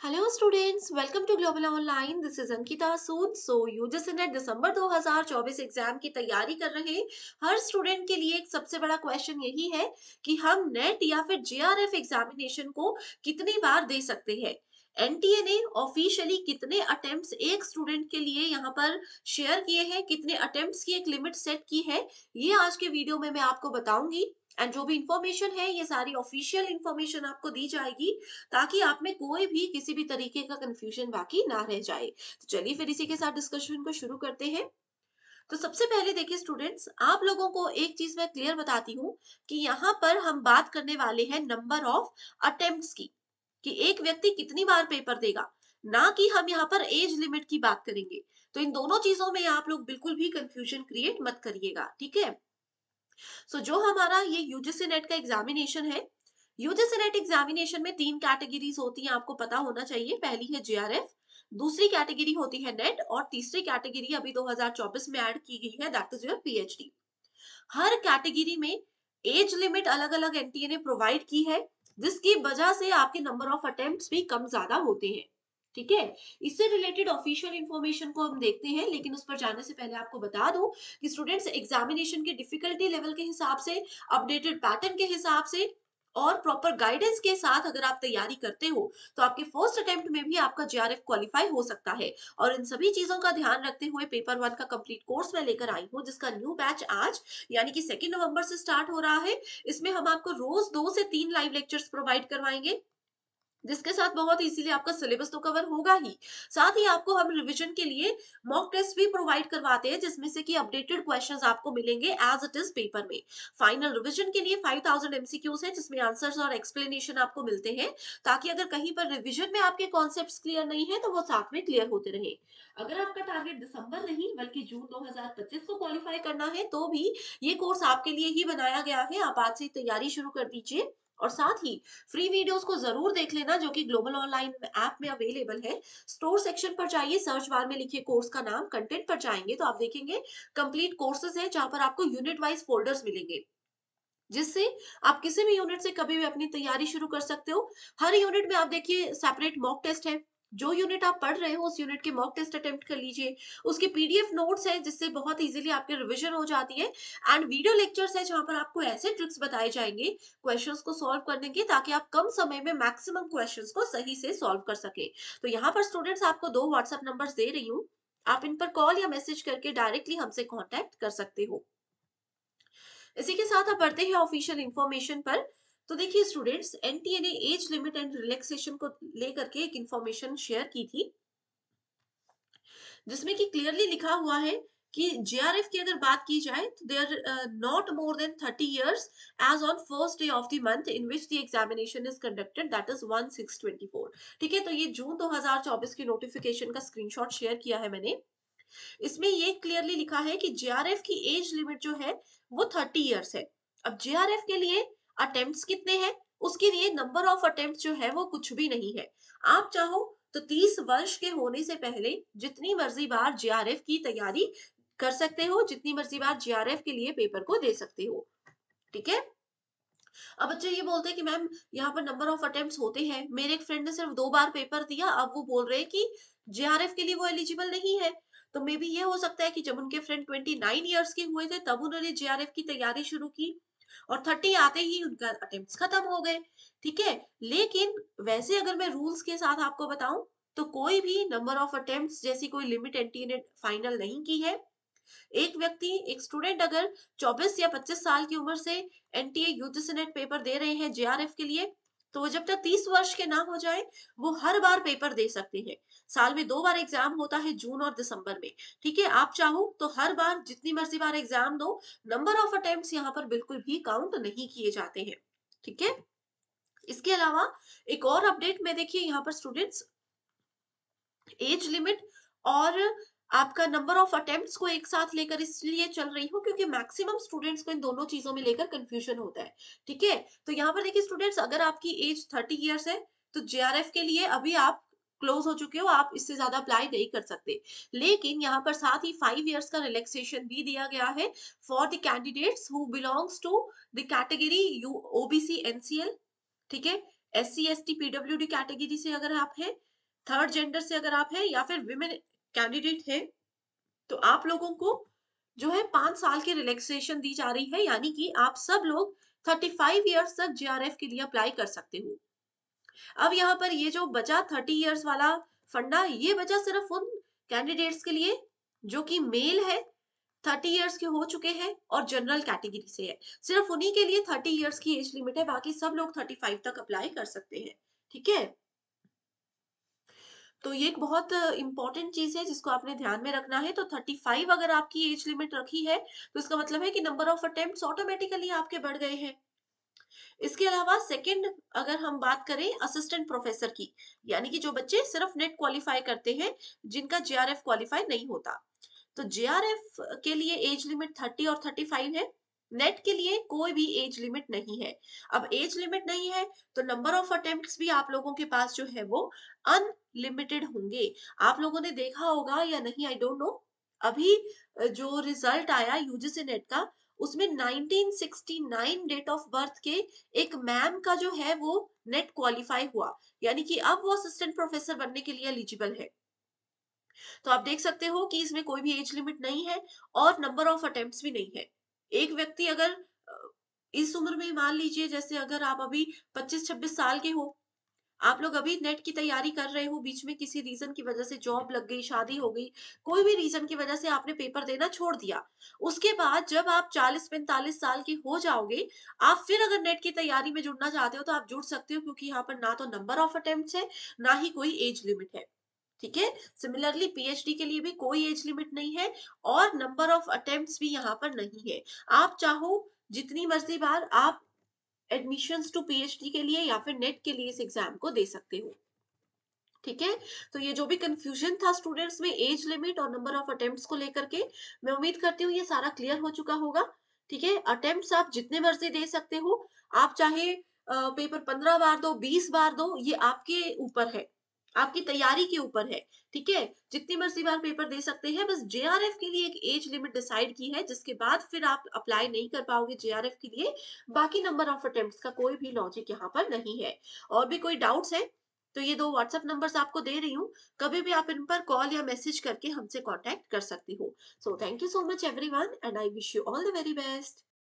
Hello students welcome to global online this is Ankita Sood so UGC NET December 2024 exam की तैयारी कर रहे हर student के लिए एक सबसे बड़ा क्वेश्चन यही है कि हम नेट या फिर जेआरएफ एग्जामिनेशन को कितनी बार दे सकते हैं? एनटीए ने ऑफिशियली कितने अटेम्प्ट्स एक स्टूडेंट के लिए यहाँ पर शेयर किए हैं? कितने अटेम्प्ट्स की एक लिमिट सेट की है? ये आज के वीडियो में मैं आपको बताऊँगी। एंड जो भी इंफॉर्मेशन है, ये सारी ऑफिशियल इंफॉर्मेशन आपको दी जाएगी, ताकि आप में कोई भी किसी भी तरीके का कंफ्यूजन बाकी ना रह जाए। तो चलिए फिर इसी के साथ डिस्कशन को शुरू करते हैं। तो सबसे पहले देखिए स्टूडेंट्स आप लोगों को एक चीज़ मैं क्लियर बताती हूँ कि यहाँ पर हम बात करने वाले हैं नंबर ऑफ़ अटेम्प्ट्स की, कि एक व्यक्ति कितनी बार पेपर देगा। ना कि हम यहाँ पर एज लिमिट की बात करेंगे। तो इन दोनों चीज़ों में आप लोग बिल्कुल भी कंफ्यूजन क्रिएट मत करिएगा, ठीक है? सो so, जो हमारा ये यूजीसी नेट का एग्जामिनेशन है यूजीसी नेट एग्जामिनेशन में तीन कैटेगरीज होती हैं आपको पता होना चाहिए। पहली है जेआरएफ दूसरी कैटेगरी होती है नेट और तीसरी कैटेगरी अभी 2024 में ऐड की गई है दैट इज़ योर पीएचडी हर कैटेगरी में एज लिमिट अलग अलग एनटीए ने प्रोवाइड की है जिसकी वजह से आपके नंबर ऑफ़ अटेम्प्ट्स भी कम ज़्यादा होते हैं। ठीक है? इससे रिलेटेड ऑफिशियल इन्फॉर्मेशन को हम देखते हैं, लेकिन उस पर जाने से पहले आपको बता दूँ कि स्टूडेंट्स एग्जामिनेशन के डिफिकल्टी लेवल के हिसाब से अपडेटेड पैटर्न के हिसाब से और प्रॉपर गाइडेंस के साथ अगर आप तैयारी करते हो तो आपके फ़र्स्ट अटेम्प्ट में भी आपका जेआरएफ क्वालिफाई हो सकता है। और इन सभी चीज़ों का ध्यान रखते हुए पेपर वन का कंप्लीट कोर्स मैं लेकर आई हूँ, जिसका न्यू बैच आज, यानी कि सेकेंड नवंबर से स्टार्ट हो रहा है। इसमें हम आपको रोज दो से तीन लाइव लेक्चर्स प्रोवाइड करवाएँगे। जिसके साथ बहुत इजीली आपका सिलेबस तो कवर होगा ही। साथ ही आपको हम रिवीजन के लिए मॉक टेस्ट भी प्रोवाइड करवाते हैं, जिसमें से कि अपडेटेड क्वेश्चंस आपको मिलेंगे एज इट इज़ पेपर में। फाइनल रिवीजन के लिए 5000 थाउज़ेंड एमसीक्यूज है, जिसमें आंसर्स और एक्सप्लेनेशन आपको मिलते हैं, ताकि अगर कहीं पर रिविजन में आपके कॉन्सेप्ट क्लियर नहीं है तो वो साथ में क्लियर होते रहे। अगर आपका टारगेट दिसंबर नहीं, बल्कि जून 2025 को क्वालिफाई करना है तो भी ये कोर्स आपके लिए ही बनाया गया है। आप आज से तैयारी शुरू कर दीजिए। और साथ ही फ्री वीडियोस को ज़रूर देख लेना, जो कि ग्लोबल ऑनलाइन ऐप में अवेलेबल है। स्टोर सेक्शन पर जाइए सर्च बार में लिखिए कोर्स का नाम कंटेंट पर जाएँगे तो आप देखेंगे कंप्लीट कोर्सेज है, जहाँ पर आपको यूनिट वाइज फोल्डर्स मिलेंगे, जिससे आप किसी भी यूनिट से कभी भी अपनी तैयारी शुरू कर सकते हो। हर यूनिट में आप देखिए सेपरेट मॉक टेस्ट है। जो यूनिट आप पढ़ रहे हो, उस यूनिट के मॉक टेस्ट अटेम्प्ट कर लीजिए। उसके पीडीएफ नोट्स है, जिससे बहुत इजीली आपके रिवीजन हो जाती है। एंड वीडियो लेक्चर्स है, जहाँ पर आपको ऐसे ट्रिक्स बताए जाएँगे क्वेश्चंस को सॉल्व करने के, ताकि आप कम समय में मैक्सिमम क्वेश्चंस को सही से सॉल्व कर सके। तो यहाँ पर स्टूडेंट्स आपको दो व्हाट्सएप नंबर दे रही हूँ। आप इन पर कॉल या मैसेज करके डायरेक्टली हमसे कॉन्टेक्ट कर सकते हो। इसी के साथ आप बढ़ते हैं ऑफिशियल इंफॉर्मेशन पर। तो देखिए स्टूडेंट्स एनटीए ने एज लिमिट एंड रिलैक्सेशन को लेकर के एक इंफॉर्मेशन शेयर की थी, जिसमें कि क्लियरली लिखा हुआ है कि जेआरएफ की अगर बात की जाए तो they are not more than 30 years age on first day of the month in which the examination is conducted that is 1624 ठीक है तो ये जून 2024 की नोटिफिकेशन का स्क्रीनशॉट शेयर किया है मैंने। इसमें ये क्लियरली लिखा है कि जेआरएफ की एज लिमिट जो है वो थर्टी ईयर्स है। अब जेआरएफ के लिए अटेम्प्ट्स कितने हैं? उसके लिए नंबर ऑफ़ अटेम्प्ट जो है वो कुछ भी नहीं है। आप चाहो तो 30 वर्ष के होने से पहले जितनी मर्ज़ी बार जेआरएफ की तैयारी कर सकते हो, जितनी मर्ज़ी बार जेआरएफ के लिए पेपर को दे सकते हो। ठीक है? अब बच्चे ये बोलते हैं कि मैम यहाँ पर नंबर ऑफ़ अटेम्प्ट्स होते हैं। मेरे एक फ्रेंड ने सिर्फ़ दो बार पेपर दिया, अब वो बोल रहे हैं कि जेआरएफ के लिए वो एलिजिबल नहीं है। तो मे बी ये हो सकता है कि जब उनके फ्रेंड 29 इयर्स के हुए थे, तब उन्होंने जेआरएफ की तैयारी शुरू की। और थर्टी आते ही उनका अटेम्प्ट खत्म हो गए, ठीक है? लेकिन वैसे अगर मैं रूल्स के साथ आपको बताऊँ तो कोई भी नंबर ऑफ़ अटेम्प्ट्स जैसी कोई लिमिट एनटीए ने फाइनल नहीं की है। एक व्यक्ति, एक स्टूडेंट अगर 24 या 25 साल की उम्र से एनटीए यूजीसी नेट पेपर दे रहे हैं जेआरएफ के लिए तो वो जब तक 30 वर्ष के ना हो जाए, वो हर बार पेपर दे सकते हैं। साल में दो बार एग्ज़ाम होता है जून और दिसंबर में, ठीक है? आप चाहो तो हर बार जितनी मर्ज़ी बार एग्ज़ाम दो, नंबर ऑफ़ अटेम्प्ट यहाँ पर बिल्कुल भी काउंट नहीं किए जाते हैं, ठीक है? इसके अलावा एक और अपडेट में देखिए यहाँ पर स्टूडेंट्स, एज लिमिट और आपका नंबर ऑफ़ अटेम्प्ट्स को एक साथ लेकर इसलिए चल रही हूँ क्योंकि मैक्सिमम स्टूडेंट्स को इन दोनों चीज़ों में लेकर कंफ्यूजन होता है। ठीक है? तो यहाँ पर देखिए स्टूडेंट्स अगर आपकी एज थर्टी ईयर्स है तो जेआरएफ के लिए अभी आप क्लोज हो चुके हो, आप इससे ज़्यादा अप्लाई नहीं कर सकते। लेकिन यहाँ पर साथ ही फाइव इयर्स का रिलैक्सेशन भी दिया गया है for the candidates who belongs to the category you OBC NCL ठीक है? S C S T P W D category से अगर आप हैं थर्ड जेंडर से अगर आप हैं, या फिर विमेन कैंडिडेट हैं तो आप लोगों को जो है पाँच साल की रिलैक्सेशन दी जा रही है, यानी कि आप सब लोग 35 इयर्स तक जीआरएफ के लिए अप्लाई कर सकते हो। अब यहाँ पर ये जो बचा 30 इयर्स वाला फंडा, ये बचा सिर्फ़ उन कैंडिडेट्स के लिए जो कि मेल है 30 इयर्स के हो चुके हैं और जनरल कैटेगरी से है। सिर्फ़ उन्हीं के लिए 30 इयर्स की एज लिमिट है, बाकी सब लोग 35 तक अप्लाई कर सकते हैं, ठीक है? तो ये एक बहुत इंपॉर्टेंट चीज़ है जिसको आपने ध्यान में रखना है। तो 35 अगर आपकी एज लिमिट रखी है तो इसका मतलब है कि नंबर ऑफ़ अटेम्प्ट ऑटोमेटिकली आपके बढ़ गए हैं। इसके अलावा सेकंड अगर हम बात करें असिस्टेंट प्रोफेसर की, यानी कि जो बच्चे सिर्फ़ नेट क्वालिफाई करते हैं, जिनका जेआरएफ क्वालिफाई नहीं होता। तो जेआरएफ के लिए एज लिमिट 30 और 35 है। नेट के लिए कोई भी एज लिमिट नहीं है। अब एज लिमिट नहीं है तो नंबर ऑफ़ अटेम्प्ट्स भी आप लोगों के पास जो है वो अनलिमिटेड होंगे। आप लोगों ने देखा होगा या नहीं आई डोंट नो अभी जो रिज़ल्ट आया यूजीसी नेट का, उसमें 1969 डेट ऑफ़ बर्थ के एक मैम का जो है वो नेट क्वालिफाई हुआ। यानी कि अब वो असिस्टेंट प्रोफेसर बनने के लिए एलिजिबल है। तो आप देख सकते हो कि इसमें कोई भी एज लिमिट नहीं है और नंबर ऑफ़ अटेम्प्ट्स भी नहीं है। एक व्यक्ति अगर इस उम्र में मान लीजिए जैसे अगर आप अभी 25-26 साल के हो, आप लोग अभी नेट की तैयारी कर रहे हो, बीच में किसी रीजन की वजह से जॉब लग गई, शादी हो गई, कोई भी रीजन की वजह से आपने पेपर देना छोड़ दिया, उसके बाद जब आप 40-45 साल के हो जाओगे, आप फिर अगर नेट की तैयारी में जुड़ना चाहते हो तो आप जुड़ सकते हो, क्योंकि यहाँ पर ना तो नंबर ऑफ़ अटेम्प्ट है, ना ही कोई एज लिमिट है। ठीक है? सिमिलरली पीएचडी के लिए भी कोई एज लिमिट नहीं है और नंबर ऑफ़ अटेम्प्ट्स भी यहाँ पर नहीं है। आप चाहो जितनी मर्ज़ी बार आप एडमिशन टू पीएचडी के लिए या फिर नेट के लिए इस एग्ज़ाम को दे सकते हो। ठीक है? तो ये जो भी कंफ्यूजन था स्टूडेंट्स में एज लिमिट और नंबर ऑफ़ अटेम्प्ट्स को लेकर के, मैं उम्मीद करती हूँ ये सारा क्लियर हो चुका होगा। ठीक है? अटेम्प्ट्स आप जितने मर्ज़ी दे सकते हो। आप चाहे पेपर पंद्रह बार दो, बीस बार दो, ये आपके ऊपर है। आपकी तैयारी के ऊपर है, ठीक है? जितनी मर्ज़ी बार पेपर दे सकते हैं, बस जेआरएफ के लिए एक एज लिमिट डिसाइड की है, जिसके बाद फिर आप अप्लाई नहीं कर पाओगे जेआरएफ के लिए, बाकी नंबर ऑफ़ अटेम्प्ट का कोई भी लॉजिक यहाँ पर नहीं है। और भी कोई डाउट्स है तो ये दो व्हाट्सएप नंबर्स आपको दे रही हूँ, कभी भी आप इन पर कॉल या मैसेज करके हमसे कॉन्टेक्ट कर सकती हो। So thank you so much everyone and I wish you all the very best